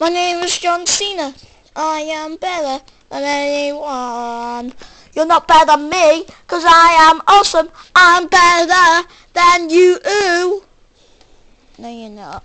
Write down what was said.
My name is John Cena. I am better than anyone. You're not better than me, cause I am awesome. I'm better than you. No, you're not.